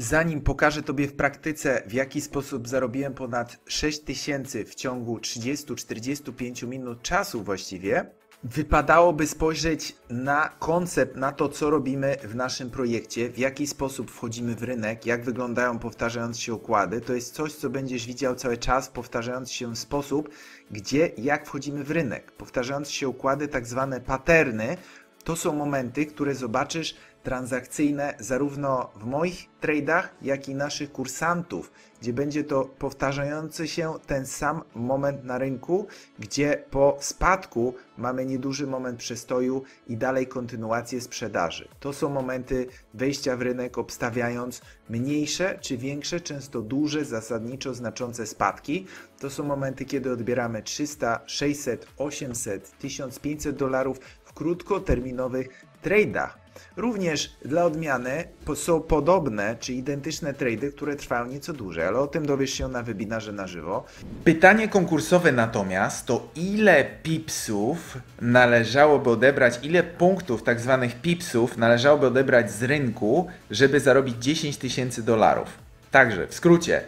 zanim pokażę Tobie w praktyce, w jaki sposób zarobiłem ponad 6 tysięcy w ciągu 30-45 minut czasu właściwie, wypadałoby spojrzeć na koncept, na to, co robimy w naszym projekcie, w jaki sposób wchodzimy w rynek, jak wyglądają powtarzające się układy. To jest coś, co będziesz widział cały czas, powtarzając się sposób, gdzie, jak wchodzimy w rynek. Powtarzające się układy, tak zwane paterny, to są momenty, które zobaczysz transakcyjne zarówno w moich tradach, jak i naszych kursantów, gdzie będzie to powtarzający się ten sam moment na rynku, gdzie po spadku mamy nieduży moment przestoju i dalej kontynuację sprzedaży. To są momenty wejścia w rynek, obstawiając mniejsze czy większe, często duże, zasadniczo znaczące spadki. To są momenty, kiedy odbieramy 300, 600, 800, 1500 dolarów w krótkoterminowych tradach. Również dla odmiany są podobne czy identyczne trady, które trwają nieco dłużej, ale o tym dowiesz się na webinarze na żywo. Pytanie konkursowe natomiast to ile pipsów należałoby odebrać, ile punktów tak zwanych pipsów należałoby odebrać z rynku, żeby zarobić 10 tysięcy dolarów. Także w skrócie,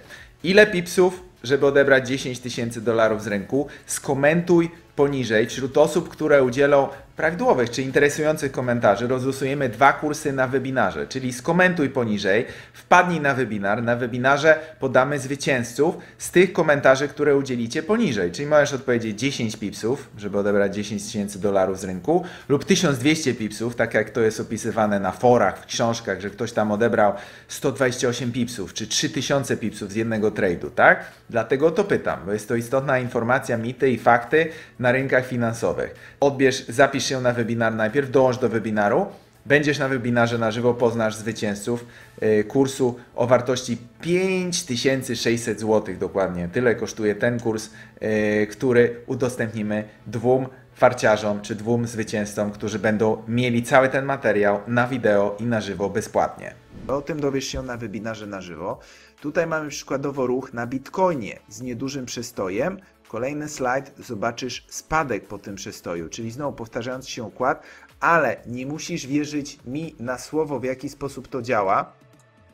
ile pipsów, żeby odebrać 10 tysięcy dolarów z rynku? Skomentuj poniżej wśród osób, które udzielą prawidłowych czy interesujących komentarzy rozlosujemy dwa kursy na webinarze, czyli skomentuj poniżej, wpadnij na webinar, na webinarze podamy zwycięzców z tych komentarzy, które udzielicie poniżej, czyli możesz odpowiedzieć 10 pipsów, żeby odebrać 10 tysięcy dolarów z rynku lub 1200 pipsów, tak jak to jest opisywane na forach, w książkach, że ktoś tam odebrał 128 pipsów czy 3000 pipsów z jednego trade'u, tak? Dlatego to pytam, bo jest to istotna informacja, mity i fakty na rynkach finansowych. Odbierz, zapisz się na webinar najpierw, dołącz do webinaru. Będziesz na webinarze na żywo, poznasz zwycięzców y, kursu o wartości 5600 zł dokładnie. Tyle kosztuje ten kurs, y, który udostępnimy dwóm farciarzom czy dwóm zwycięzcom, którzy będą mieli cały ten materiał na wideo i na żywo bezpłatnie. O tym dowiesz się na webinarze na żywo. Tutaj mamy przykładowo ruch na Bitcoinie z niedużym przystojem, Kolejny slajd, zobaczysz spadek po tym przestoju, czyli znowu powtarzający się układ, ale nie musisz wierzyć mi na słowo, w jaki sposób to działa.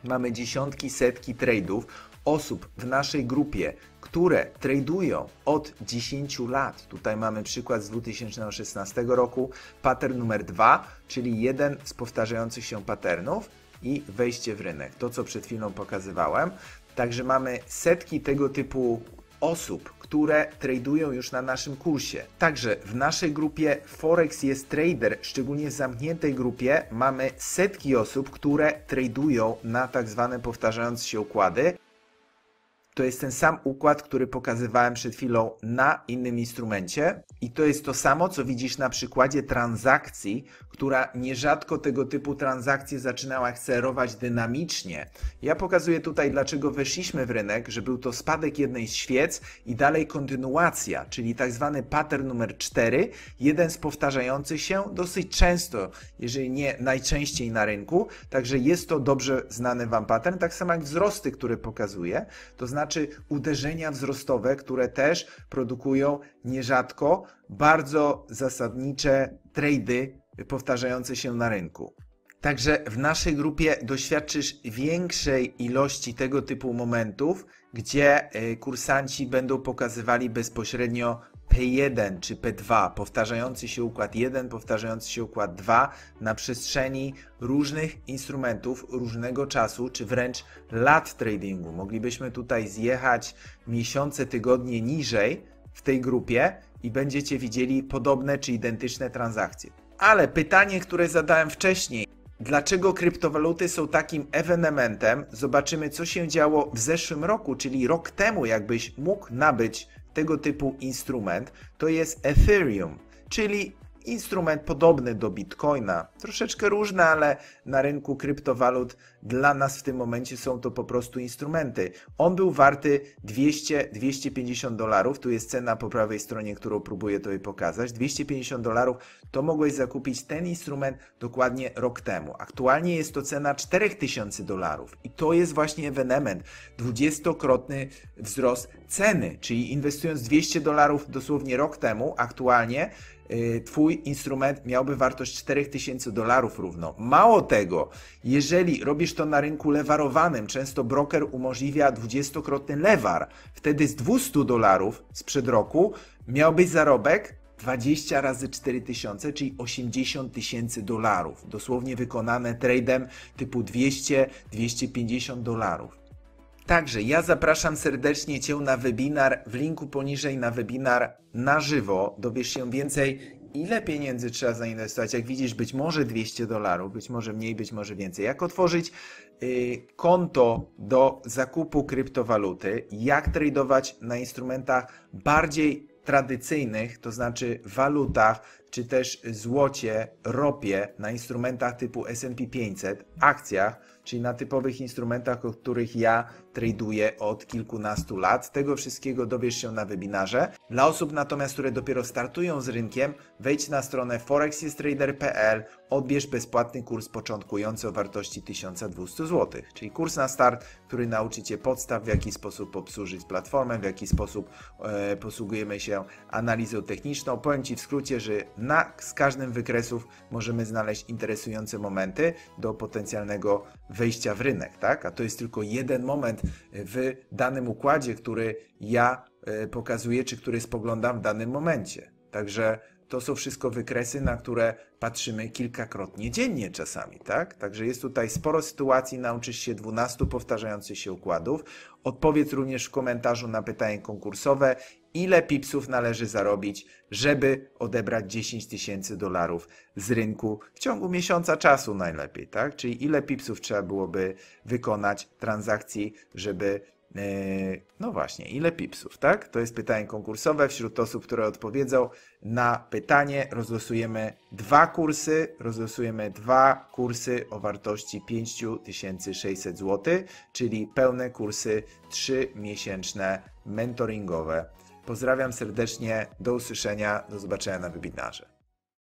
Mamy dziesiątki, setki trade'ów, osób w naszej grupie, które tradują od 10 lat. Tutaj mamy przykład z 2016 roku, pattern numer 2, czyli jeden z powtarzających się patternów i wejście w rynek. To, co przed chwilą pokazywałem. Także mamy setki tego typu osób, które tradują już na naszym kursie. Także w naszej grupie Forex jest Trader, szczególnie w zamkniętej grupie, mamy setki osób, które tradują na tak zwane powtarzające się układy. To jest ten sam układ, który pokazywałem przed chwilą na innym instrumencie. I to jest to samo, co widzisz na przykładzie transakcji, która nierzadko tego typu transakcje zaczynała akcelerować dynamicznie. Ja pokazuję tutaj, dlaczego weszliśmy w rynek, że był to spadek jednej z świec i dalej kontynuacja, czyli tak zwany pattern numer 4, jeden z powtarzających się dosyć często, jeżeli nie najczęściej na rynku, także jest to dobrze znany Wam pattern, tak samo jak wzrosty, które pokazuje, to znaczy uderzenia wzrostowe, które też produkują nierzadko bardzo zasadnicze trady powtarzające się na rynku. Także w naszej grupie doświadczysz większej ilości tego typu momentów, gdzie e, kursanci będą pokazywali bezpośrednio P1 czy P2, powtarzający się układ 1, powtarzający się układ 2 na przestrzeni różnych instrumentów, różnego czasu, czy wręcz lat tradingu. Moglibyśmy tutaj zjechać miesiące, tygodnie niżej w tej grupie i będziecie widzieli podobne czy identyczne transakcje. Ale pytanie, które zadałem wcześniej, dlaczego kryptowaluty są takim ewenementem? Zobaczymy, co się działo w zeszłym roku, czyli rok temu, jakbyś mógł nabyć tego typu instrument. To jest Ethereum, czyli instrument podobny do Bitcoina, troszeczkę różny, ale na rynku kryptowalut dla nas w tym momencie są to po prostu instrumenty. On był warty 200-250 dolarów, tu jest cena po prawej stronie, którą próbuję tutaj pokazać. 250 dolarów to mogłeś zakupić ten instrument dokładnie rok temu. Aktualnie jest to cena 4000 dolarów i to jest właśnie ewenement, 20-krotny wzrost ceny, czyli inwestując 200 dolarów dosłownie rok temu, aktualnie Twój instrument miałby wartość 4000 dolarów równo. Mało tego, jeżeli robisz to na rynku lewarowanym, często broker umożliwia 20-krotny lewar. Wtedy z 200 dolarów sprzed roku miałbyś zarobek 20 razy 4000, czyli 80 tysięcy dolarów. Dosłownie wykonane tradem typu 200-250 dolarów. Także ja zapraszam serdecznie Cię na webinar w linku poniżej na webinar na żywo. Dowiesz się więcej, ile pieniędzy trzeba zainwestować. Jak widzisz, być może 200 dolarów, być może mniej, być może więcej. Jak otworzyć y, konto do zakupu kryptowaluty, jak tradować na instrumentach bardziej tradycyjnych, to znaczy walutach, czy też złocie, ropie, na instrumentach typu S&P 500, akcjach, czyli na typowych instrumentach, o których ja traduję od kilkunastu lat. Tego wszystkiego dowiesz się na webinarze. Dla osób natomiast, które dopiero startują z rynkiem, wejdź na stronę forexyestrader.pl, odbierz bezpłatny kurs początkujący o wartości 1200 zł, czyli kurs na start, który nauczy Cię podstaw, w jaki sposób obsłużyć platformę, w jaki sposób e, posługujemy się analizą techniczną. Powiem Ci w skrócie, że na, z każdym wykresów możemy znaleźć interesujące momenty do potencjalnego wejścia w rynek, tak? A to jest tylko jeden moment w danym układzie, który ja e, pokazuję, czy który spoglądam w danym momencie. Także to są wszystko wykresy, na które patrzymy kilkakrotnie dziennie czasami, tak? Także jest tutaj sporo sytuacji, nauczysz się 12 powtarzających się układów. Odpowiedz również w komentarzu na pytanie konkursowe, ile pipsów należy zarobić, żeby odebrać 10 tysięcy dolarów z rynku w ciągu miesiąca czasu najlepiej, tak? Czyli ile pipsów trzeba byłoby wykonać transakcji, żeby e, no właśnie, ile pipsów, tak? To jest pytanie konkursowe. Wśród osób, które odpowiedzą na pytanie, rozlosujemy dwa kursy. Rozlosujemy dwa kursy o wartości 5600 zł, czyli pełne kursy 3-miesięczne mentoringowe Pozdrawiam serdecznie, do usłyszenia, do zobaczenia na webinarze.